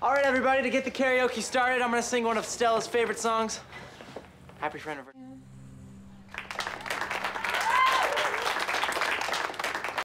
All right, everybody, to get the karaoke started, I'm gonna sing one of Stella's favorite songs. Happy friend of